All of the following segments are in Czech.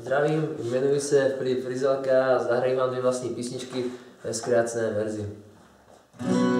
Zdravím, jmenuji se Filip Frizelka a zahraji vám dvě vlastní písničky ve zkrácené verzi. Byl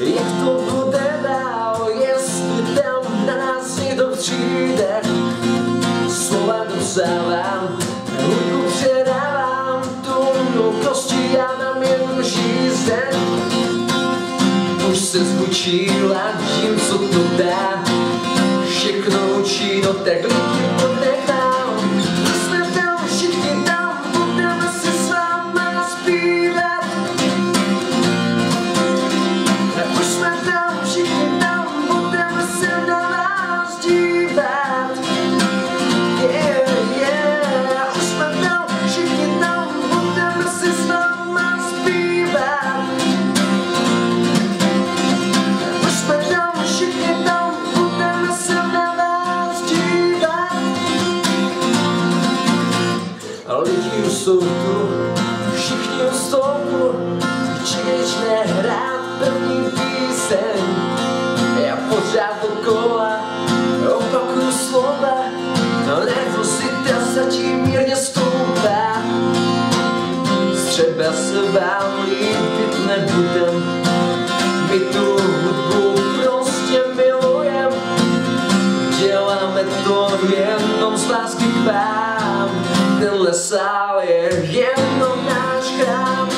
jak to bude dál, jestli tam na nás někdo přijde. Slova dosávám, hudbu předávám, tu kosti já mám jen. Už se zbučil a vím, co to dá Všechno učí, no tak lidi jsou tu, všichni už jsou tu, čekečné hrát první píseň. Já pořád dokola opakuju slova, no nervozita zatím mírně stoupá. Třeba se vám líbit não dá.